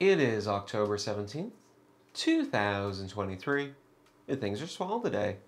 It is October 17th, 2023, and things are swell today.